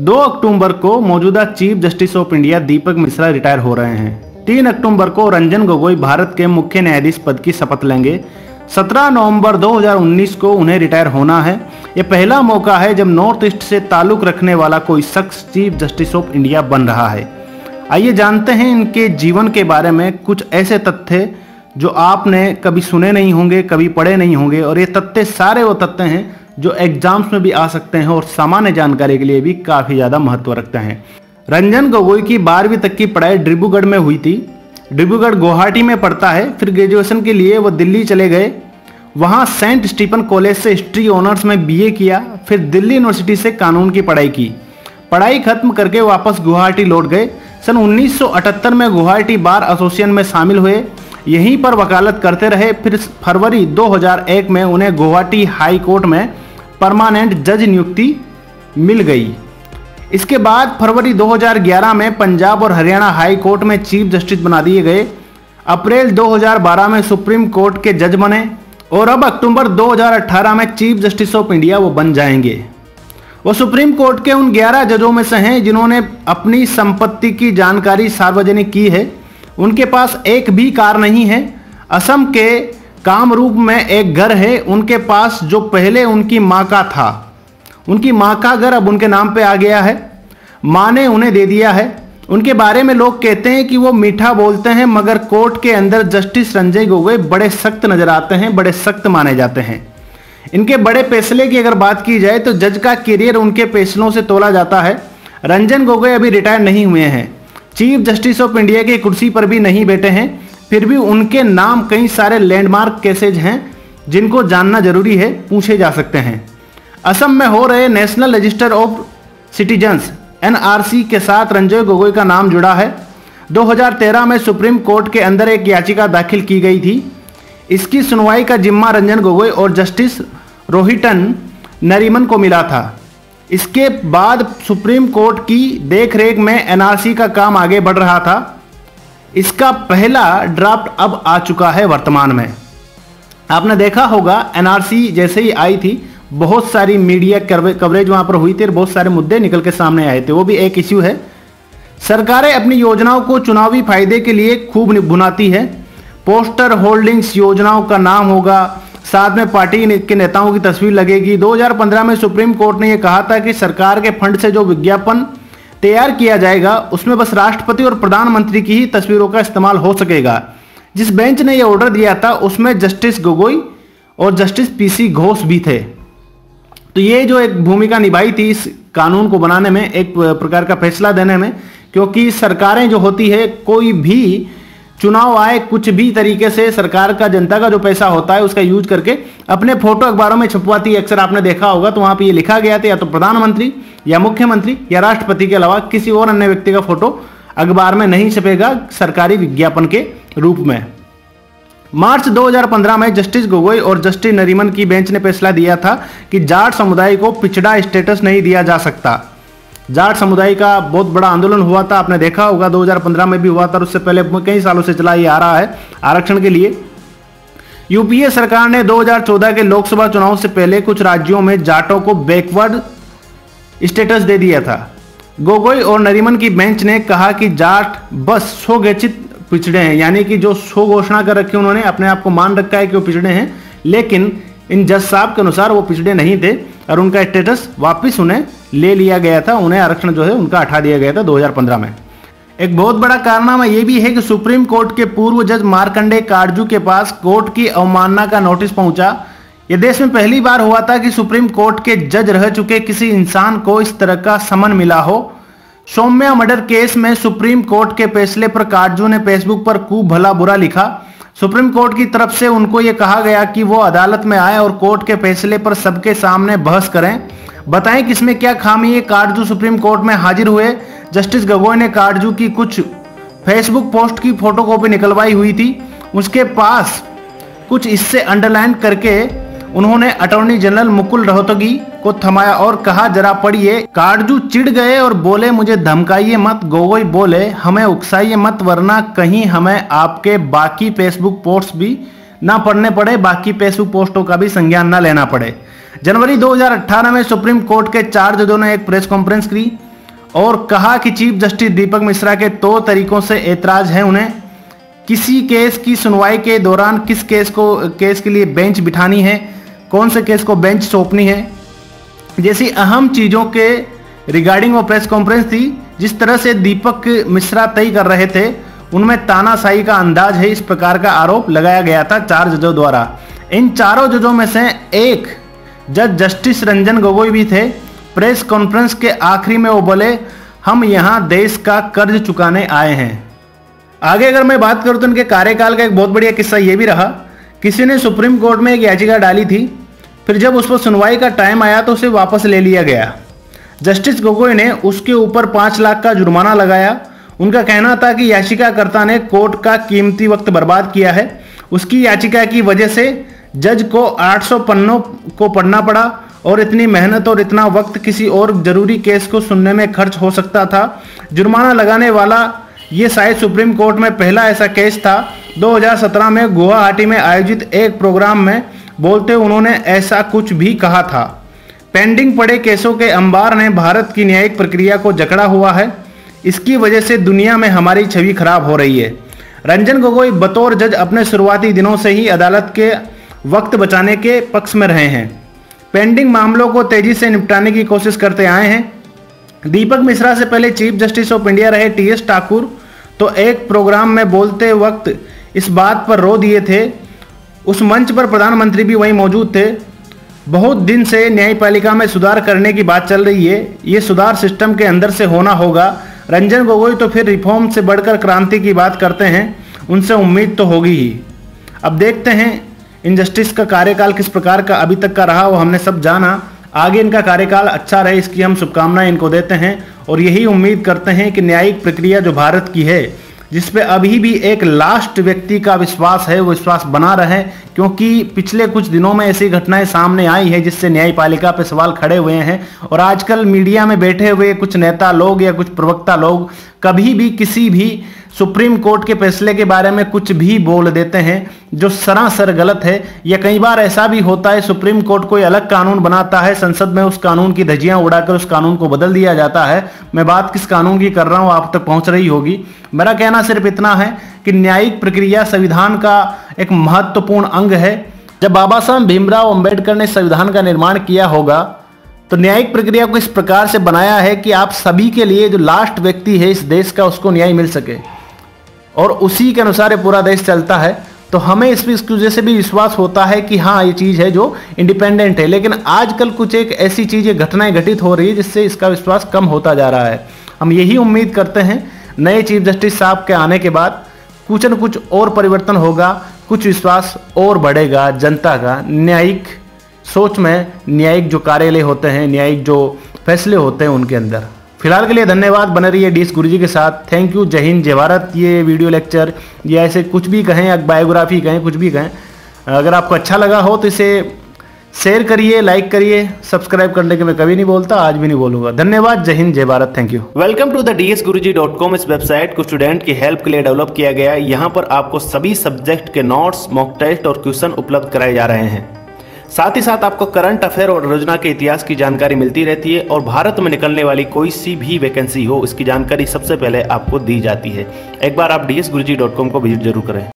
2 अक्टूबर को मौजूदा chief justice of India Deepak Mishra retire हो रहे हैं। 3 अक्टूबर को रंजन गोगोई भारत के मुख्य न्यायाधीश पद की शपथ लेंगे। 17 नवंबर 2019 को उन्हें रिटायर होना है। यह पहला मौका है जब नॉर्थ ईस्ट से ताल्लुक रखने वाला कोई शख्स चीफ जस्टिस ऑफ़ इंडिया बन रहा है। आइए जानते हैं इनके जीवन के बारे में कुछ ऐसे तथ्य जो आपने कभी सुने नहीं होंगे, कभी पढ़े नहीं होंगे, और ये तथ्य सारे वो तथ्य हैं जो एग्ज़ाम्स में भी आ सकते हैं और सामान्य जानकारी के लिए भी काफ़ी ज़्यादा महत्व रखते हैं। रंजन गोगोई की बारहवीं तक की पढ़ाई डिब्रूगढ़ में हुई थी। डिब्रूगढ़ गुवाहाटी में पढ़ता है, फिर ग्रेजुएशन के लिए वो दिल्ली चले गए। वहाँ सेंट स्टीफन कॉलेज से हिस्ट्री ऑनर्स में बीए किया, फिर दिल्ली यूनिवर्सिटी से कानून की पढ़ाई की। पढ़ाई खत्म करके वापस गुवाहाटी लौट गए। सन 1978 में गुवाहाटी बार एसोसिएशन में शामिल हुए। यहीं पर वकालत करते रहे, फिर फरवरी 2001 में उन्हें गुवाहाटी हाई कोर्ट में परमानेंट जज नियुक्ति मिल गई। इसके बाद फरवरी 2011 में पंजाब और हरियाणा हाई कोर्ट में चीफ जस्टिस बना दिए गए। अप्रैल 2012 में सुप्रीम कोर्ट के जज बने और अब अक्टूबर 2018 में चीफ जस्टिस ऑफ़ इंडिया वो बन जाएँगे। वो सुप्रीम कोर्ट के उन 11 जजों में से हैं जिन्होंने अपनी संपत्ति की जानकारी सार्वजनिक की है। उनके पास एक भी कार नहीं है। असम के कामरूप में एक घर है, उनके पास जो पहले उनकी माँ का था। उनकी माँ का घर अब उनके नाम पे आ गया है। माँ ने उन्हें दे दिया है। उनके बारे में लोग कहते हैं कि वो मीठा बोलते हैं, मगर कोर्ट के अंदर जस्टिस संजय गोगोई बड़े सख्त नज़र आते हैं, बड़े सख्त माने जाते हैं। इनके बड़े फैसले की अगर बात की जाए तो जज का करियर उनके फैसलों से तोला जाता है। रंजन गोगोई अभी रिटायर नहीं हुए हैं। चीफ जस्टिस ऑफ़ इंडिया की कुर्सी पर भी नहीं बैठे हैं। फिर भी उनके नाम कई सारे लैंडमार्क केसेज हैं, जिनको जानना ज़रूरी है, पूछे जा सकते हैं। असम में हो रहे national register of citizens NRC के साथ रंजय गोगोई का नाम जुड़ा है। 2013 में सुप्रीम कोर्ट के अंदर एक याचिका दाखिल की गई थी। इसकी सुनवाई का जिम्मा रंजन गोगोई और जस्टिस रोहिटन नरीमन को मिला था। इसके बाद सुप्रीम कोर्ट की देखरेख में एनआरसी का काम आगे बढ़ रहा था। इसका पहला ड्राफ्ट अब आ चुका है वर्तमान में। आपने देखा होगा एनआरसी जैसे ही आई थी, बहुत सारी मीडिया कवरेज वहाँ पर हुई थी और बहुत सारे मुद्दे निकल के सामने आए थे। वो भी एक इश्यू है। सरकारें अपनी योजनाओं को चुनावी फ़ायदे के लिए खूब बुनाती है। पोस्टर होल्डिंग्स योजनाओं का नाम होगा। साथ में पार्टी के नेताओं की तस्वीर लगेगी। 2015 में सुप्रीम कोर्ट ने यह कहा था कि सरकार के फंड से जो विज्ञापन तैयार किया जाएगा, उसमें बस राष्ट्रपति और प्रधानमंत्री की ही तस्वीरों का इस्तेमाल हो सकेगा। जिस बेंच ने यह ऑर्डर दिया था, उसमें जस्टिस गोगोई और जस्टिस पीसी घोष भी थे। तो ये जो एक भूमिका निभाई थी इस कानून को बनाने में, एक प्रकार का फैसला देने में, क्योंकि सरकारें जो होती है, कोई भी चुनाव आए, कुछ भी तरीके से सरकार का, जनता का जो पैसा होता है, उसका यूज़ करके अपने फ़ोटो अखबारों में छपवाती अक्सर आपने देखा होगा तो वहाँ पे ये लिखा गया था, या तो प्रधानमंत्री या मुख्यमंत्री या राष्ट्रपति के अलावा किसी और अन्य व्यक्ति का फ़ोटो अखबार में नहीं छपेगा सरकारी विज्ञापन के रूप में। मार्च 2015 में जस्टिस गोगोई और जस्टिस नरीमन की बेंच ने फैसला दिया था कि जाट समुदाय को पिछड़ा स्टेटस नहीं दिया जा सकता। जाट समुदाय का बहुत बड़ा आंदोलन हुआ था, आपने देखा होगा 2015 में भी हुआ था उससे पहले कई सालों से चला ये आ रहा है आरक्षण के लिए। यूपीए सरकार ने 2014 के लोकसभा चुनाव से पहले कुछ राज्यों में जाटों को बैकवर्ड स्टेटस दे दिया था। गोगोई और नरीमन की बेंच ने कहा कि जाट, बस स्वघोषित पिछड़े हैं। यानी कि जो स्व घोषणा कर रखी उन्होंने अपने आप को मान रखा है कि वो पिछड़े हैं, लेकिन इन जज साहब के अनुसार वो पिछड़े नहीं थे और उनका स्टेटस वापस उन्हें ले लिया गया था। उन्हें आरक्षण जो है, उनका हटा दिया गया था 2015 में। एक बहुत बड़ा कारनामा यह भी है कि सुप्रीम कोर्ट के पूर्व जज मार्कंडे काटजू के पास कोर्ट की अवमानना का नोटिस पहुँचा यह देश में पहली बार हुआ था कि सुप्रीम कोर्ट के जज रह चुके किसी इंसान को इस तरह का समन मिला हो। सौम्या मर्डर केस में सुप्रीम कोर्ट के फैसले पर काटजू ने फेसबुक पर खूब भला बुरा लिखा। सुप्रीम कोर्ट की तरफ़ से उनको यह कहा गया कि वो अदालत में आए और कोर्ट के फैसले पर सबके सामने बहस करें। बताएँ किसमें क्या खामी है? काटजू सुप्रीम कोर्ट में हाजिर हुए। जस्टिस गगोई ने काटजू की कुछ फेसबुक पोस्ट की फोटोकॉपी निकलवाई हुई थी। उसके पास कुछ इससे अंडरलाइन करके उन्होंने अटॉर्नी जनरल मुकुल रोहतगी को थमाया और कहा, जरा पढ़िए। काटजू चिढ़ गए और बोले, मुझे धमकाइए मत, गोगोई बोले, हमें उकसाइए मत, वरना कहीं हमें आपके बाकी फेसबुक पोस्ट भी ना पढ़ने पड़े, बाकी फेसबुक पोस्टों का भी संज्ञान ना लेना पड़े। जनवरी 2018 में सुप्रीम कोर्ट के चार जजों ने एक प्रेस कॉन्फ्रेंस की और कहा कि चीफ जस्टिस दीपक मिश्रा के दो तो तरीकों से ऐतराज है उन्हें। किसी केस की सुनवाई के दौरान किस केस को, केस के लिए बेंच बिठानी है? कौन से केस को बेंच सौंपनी है? जैसी अहम चीज़ों के रिगार्डिंग वो प्रेस कॉन्फ्रेंस थी, जिस तरह से दीपक मिश्रा तय कर रहे थे, उनमें तानाशाही का अंदाज है, इस प्रकार का आरोप लगाया गया था चार जजों द्वारा। इन चारों जजों में से एक जज जस्टिस रंजन गोगोई भी थे। प्रेस कॉन्फ्रेंस के आखिरी में वो बोले, हम यहाँ देश का कर्ज चुकाने आए हैं। आगे अगर मैं बात करूँ तो उनके कार्यकाल का एक बहुत बढ़िया किस्सा ये भी रहा। किसी ने सुप्रीम कोर्ट में एक याचिका डाली थी फिर जब उस पर सुनवाई का टाइम आया तो उसे वापस ले लिया गया। जस्टिस गोगोई ने उसके ऊपर पाँच लाख का जुर्माना लगाया। उनका कहना था कि याचिकाकर्ता ने कोर्ट का कीमती वक्त बर्बाद किया है। उसकी याचिका की वजह से जज को 800 पन्नों को पढ़ना पड़ा और इतनी मेहनत और इतना वक्त किसी और ज़रूरी केस को सुनने में खर्च हो सकता था। जुर्माना लगाने वाला ये शायद सुप्रीम कोर्ट में पहला ऐसा केस था। 2017 में गुवाहाटी में आयोजित एक प्रोग्राम में बोलते उन्होंने ऐसा कुछ भी कहा था। पेंडिंग पड़े केसों के अंबार ने भारत की न्यायिक प्रक्रिया को जकड़ा हुआ है। इसकी वजह से दुनिया में हमारी छवि खराब हो रही है। रंजन गोगोई बतौर जज अपने शुरुआती दिनों से ही अदालत के वक्त बचाने के पक्ष में रहे हैं। पेंडिंग मामलों को तेज़ी से निपटाने की कोशिश करते आए हैं। दीपक मिश्रा से पहले चीफ जस्टिस ऑफ़ इंडिया रहे टी एस ठाकुर तो एक प्रोग्राम में बोलते वक्त इस बात पर रो दिए थे उस मंच पर प्रधानमंत्री भी वहीं मौजूद थे। बहुत दिन से न्यायपालिका में सुधार करने की बात चल रही है। ये सुधार सिस्टम के अंदर से होना होगा। रंजन गोगोई तो फिर रिफॉर्म से बढ़कर क्रांति की बात करते हैं। उनसे उम्मीद तो होगी ही। अब देखते हैं इनजस्टिस का कार्यकाल किस प्रकार का अभी तक का रहा, वो हमने सब जाना। आगे इनका कार्यकाल अच्छा रहे, इसकी हम शुभकामनाएँ इनको देते हैं। और यही उम्मीद करते हैं कि न्यायिक प्रक्रिया जो भारत की है जिसपे अभी भी एक लास्ट व्यक्ति का विश्वास है, वो विश्वास बना रहे क्योंकि पिछले कुछ दिनों में ऐसी घटनाएँ सामने आई है जिससे न्यायपालिका पे सवाल खड़े हुए हैं और आजकल मीडिया में बैठे हुए कुछ नेता लोग या कुछ प्रवक्ता लोग कभी भी किसी भी सुप्रीम कोर्ट के फैसले के बारे में कुछ भी बोल देते हैं, जो सरासर गलत है, या कई बार ऐसा भी होता है सुप्रीम कोर्ट कोई अलग कानून बनाता है, संसद में उस कानून की धजियाँ उड़ाकर उस कानून को बदल दिया जाता है। मैं बात किस कानून की कर रहा हूँ, आप तक पहुँच रही होगी। मेरा कहना सिर्फ़ इतना है कि न्यायिक प्रक्रिया संविधान का एक महत्वपूर्ण अंग है। जब बाबा साहब भीमराव अंबेडकर ने संविधान का निर्माण किया होगा तो न्यायिक प्रक्रिया को इस प्रकार से बनाया है कि आप सभी के लिए जो लास्ट व्यक्ति है इस देश का, उसको न्याय मिल सके। और उसी के अनुसार पूरा देश चलता है। तो हमें इस वजह से भी विश्वास होता है कि हाँ ये चीज़ है जो इंडिपेंडेंट है। लेकिन आजकल कुछ एक ऐसी चीज़ें घटनाएँ घटित हो रही है जिससे इसका विश्वास कम होता जा रहा है। हम यही उम्मीद करते हैं नए चीफ जस्टिस साहब के आने के बाद कुछ न कुछ और परिवर्तन होगा, कुछ विश्वास और बढ़ेगा, जनता का न्यायिक सोच में न्यायिक जो कार्यालय होते हैं, न्यायिक जो फैसले होते हैं उनके अंदर। फ़िलहाल के लिए धन्यवाद, बने रहिए डी गुरु के साथ। थैंक यू जय हिंद, जय भारत। ये वीडियो लेक्चर, या ऐसे कुछ भी कहें, या बायोग्राफी कहें, कुछ भी कहें, अगर आपको अच्छा लगा हो तो इसे शेयर करिए लाइक करिए सब्सक्राइब करने के मैं कभी नहीं बोलता, आज भी नहीं बोलूँगा। धन्यवाद, जय हिंद, जय Bharat thank you welcome to the D S Guru ji dot com इस वेबसाइट को स्टूडेंट की हेल्प के लिए डेवलप किया गया। है यहाँ पर आपको सभी सब्जेक्ट के नोट्स मॉक टेस्ट और क्वेश्चन उपलब्ध कराए जा रहे हैं। साथ ही साथ आपको करंट अफेयर और योजना के इतिहास की जानकारी मिलती रहती है और भारत में निकलने वाली कोई सी भी वैकेंसी हो, इसकी जानकारी सबसे पहले आपको दी जाती है। एक बार आप डी को विज़िट ज़रूर करें।